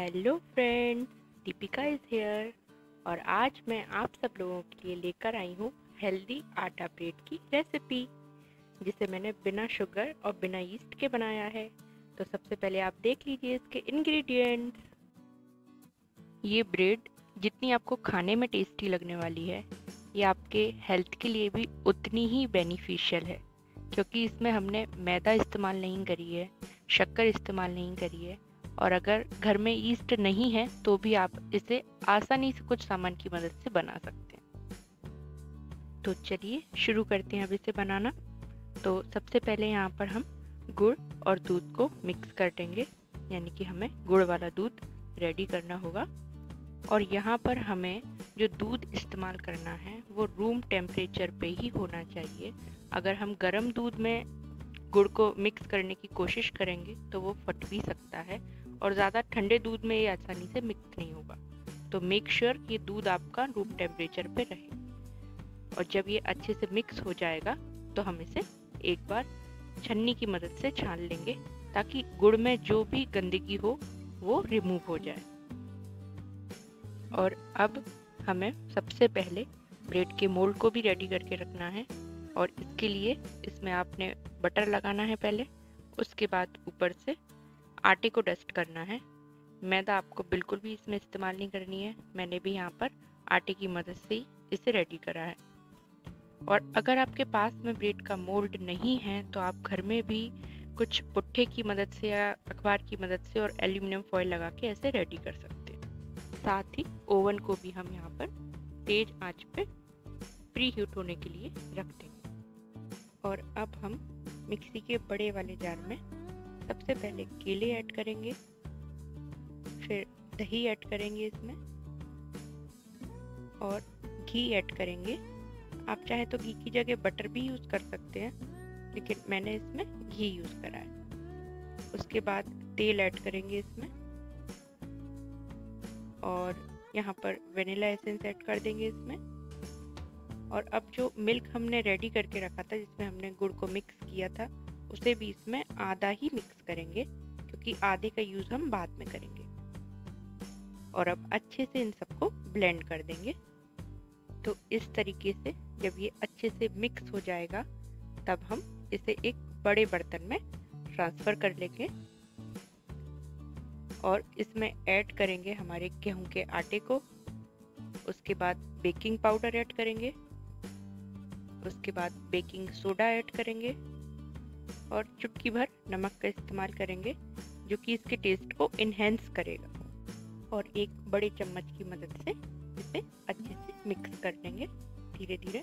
Hello friend Deepika is here और आज मैं आप सब लोगों के लिए लेकर आई हूँ हेल्दी आटा ब्रेड की रेसिपी जिसे मैंने बिना शुगर और बिना ईस्ट के बनाया है। तो सबसे पहले आप देख लीजिए इसके इंग्रेडिएंट्स ये ब्रेड जितनी आपको खाने में टेस्टी लगने वाली है, ये आपके हेल्थ के लिए भी उतनी ही बेनिफिशियल है, क्योंकि इसमें हमने मैदा इस्तेमाल नहीं करी है, शक्कर इस्तेमाल नहीं करी है और अगर घर में ईस्ट नहीं है तो भी आप इसे आसानी से कुछ सामान की मदद से बना सकते हैं। तो चलिए शुरू करते हैं अब इसे बनाना। तो सबसे पहले यहाँ पर हम गुड़ और दूध को मिक्स कर देंगे, यानी कि हमें गुड़ वाला दूध रेडी करना होगा। और यहाँ पर हमें जो दूध इस्तेमाल करना है, वो रूम टेम्परेचर पे ही होना चाहिए। अगर हम गर्म दूध में गुड़ को मिक्स करने की कोशिश करेंगे तो वो फट भी सकता है। और ज़्यादा ठंडे दूध में ये आसानी से मिक्स नहीं होगा। तो मेक श्योर sure कि दूध आपका रूम टेम्परेचर पे रहे। और जब ये अच्छे से मिक्स हो जाएगा तो हम इसे एक बार छन्नी की मदद से छान लेंगे, ताकि गुड़ में जो भी गंदगी हो, वो रिमूव हो जाए। और अब हमें सबसे पहले ब्रेड के मोल्ड को भी रेडी करके रखना है। और इसके लिए इसमें आपने बटर लगाना है पहले, उसके बाद ऊपर से आटे को डस्ट करना है। मैदा आपको बिल्कुल भी इसमें इस्तेमाल नहीं करनी है। मैंने भी यहाँ पर आटे की मदद से ही इसे रेडी करा है। और अगर आपके पास में ब्रेड का मोल्ड नहीं है तो आप घर में भी कुछ पुट्ठे की मदद से या अखबार की मदद से और एल्यूमिनियम फॉयल लगा के ऐसे रेडी कर सकते हैं। साथ ही ओवन को भी हम यहाँ पर तेज आँच पे प्री हीट होने के लिए रख देंगे। और अब हम मिक्सी के बड़े वाले जार में सबसे पहले केले ऐड करेंगे, फिर दही ऐड करेंगे इसमें, और घी ऐड करेंगे। आप चाहे तो घी की जगह बटर भी यूज़ कर सकते हैं, लेकिन मैंने इसमें घी यूज़ करा है। उसके बाद तेल ऐड करेंगे इसमें, और यहाँ पर वेनिला एसेंस ऐड कर देंगे इसमें। और अब जो मिल्क हमने रेडी करके रखा था, जिसमें हमने गुड़ को मिक्स किया था उसे भी इसमें आधा ही मिक्स करेंगे, क्योंकि आधे का यूज़ हम बाद में करेंगे। और अब अच्छे से इन सबको ब्लेंड कर देंगे। तो इस तरीके से जब ये अच्छे से मिक्स हो जाएगा, तब हम इसे एक बड़े बर्तन में ट्रांसफ़र कर लेंगे। और इसमें ऐड करेंगे हमारे गेहूँ के आटे को। उसके बाद बेकिंग पाउडर ऐड करेंगे। उसके बाद बेकिंग सोडा ऐड करेंगे। और चुटकी भर नमक का इस्तेमाल करेंगे, जो कि इसके टेस्ट को इन्हेंस करेगा। और एक बड़े चम्मच की मदद से इसे अच्छे से मिक्स कर लेंगे धीरे धीरे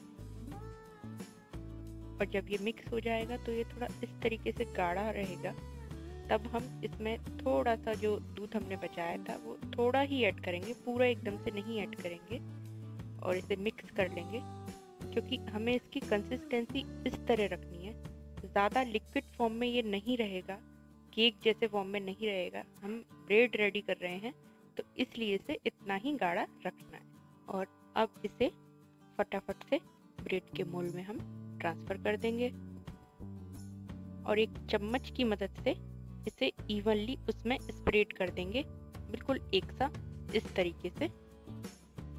और जब ये मिक्स हो जाएगा तो ये थोड़ा इस तरीके से गाढ़ा रहेगा। तब हम इसमें थोड़ा सा जो दूध हमने बचाया था, वो थोड़ा ही ऐड करेंगे, पूरा एकदम से नहीं ऐड करेंगे। और इसे मिक्स कर लेंगे, क्योंकि हमें इसकी कंसिस्टेंसी इस तरह रखनी है। ज़्यादा लिक्विड फॉर्म में ये नहीं रहेगा केक जैसे फॉर्म में नहीं रहेगा। हम ब्रेड रेडी कर रहे हैं तो इसलिए इसे इतना ही गाढ़ा रखना है। और अब इसे फटाफट से ब्रेड के मोल में हम ट्रांसफ़र कर देंगे। और एक चम्मच की मदद से इसे इवनली उसमें स्प्रेड कर देंगे, बिल्कुल एक सा इस तरीके से।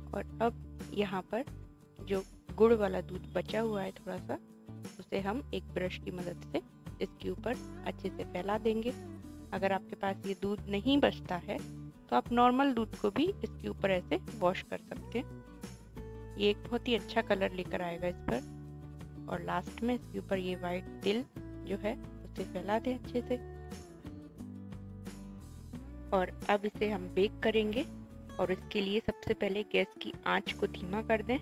और अब यहाँ पर जो गुड़ वाला दूध बचा हुआ है थोड़ा सा उसे हम एक ब्रश की मदद से इसके ऊपर अच्छे से फैला देंगे। अगर आपके पास ये दूध नहीं बचता है तो आप नॉर्मल दूध को भी इसके ऊपर ऐसे वॉश कर सकते हैं। ये एक बहुत ही अच्छा कलर लेकर आएगा इस पर। और लास्ट में इसके ऊपर ये वाइट तिल जो है, उसे फैला दें अच्छे से। और अब इसे हम बेक करेंगे। और इसके लिए सबसे पहले गैस की आँच को धीमा कर दें।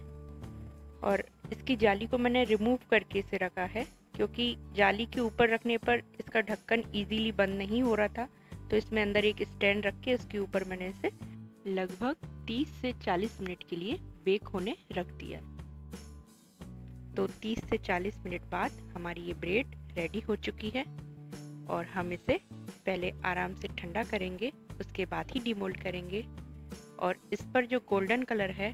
और इसकी जाली को मैंने रिमूव करके इसे रखा है, क्योंकि जाली के ऊपर रखने पर इसका ढक्कन इजीली बंद नहीं हो रहा था। तो इसमें अंदर एक स्टैंड रख के इसके ऊपर मैंने इसे लगभग 30 से 40 मिनट के लिए बेक होने रख दिया। तो 30 से 40 मिनट बाद हमारी ये ब्रेड रेडी हो चुकी है और हम इसे पहले आराम से ठंडा करेंगे, उसके बाद ही डिमोल्ड करेंगे। और इस पर जो गोल्डन कलर है,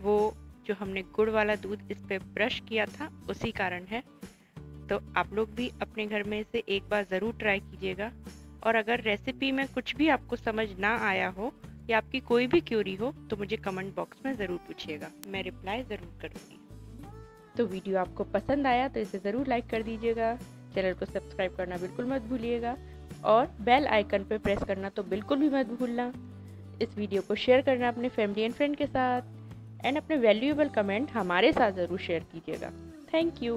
वो जो हमने गुड़ वाला दूध इस पर ब्रश किया था, उसी कारण है। तो आप लोग भी अपने घर में इसे एक बार ज़रूर ट्राई कीजिएगा। और अगर रेसिपी में कुछ भी आपको समझ ना आया हो या आपकी कोई भी क्यूरी हो तो मुझे कमेंट बॉक्स में ज़रूर पूछिएगा। मैं रिप्लाई ज़रूर करूँगी। तो वीडियो आपको पसंद आया तो इसे ज़रूर लाइक कर दीजिएगा। चैनल को सब्सक्राइब करना बिल्कुल मत भूलिएगा। और बेल आइकन पर प्रेस करना तो बिल्कुल भी मत भूलना। इस वीडियो को शेयर करना अपने फैमिली एंड फ्रेंड के साथ। एंड अपने वैल्यूएबल कमेंट हमारे साथ ज़रूर शेयर कीजिएगा। Thank you.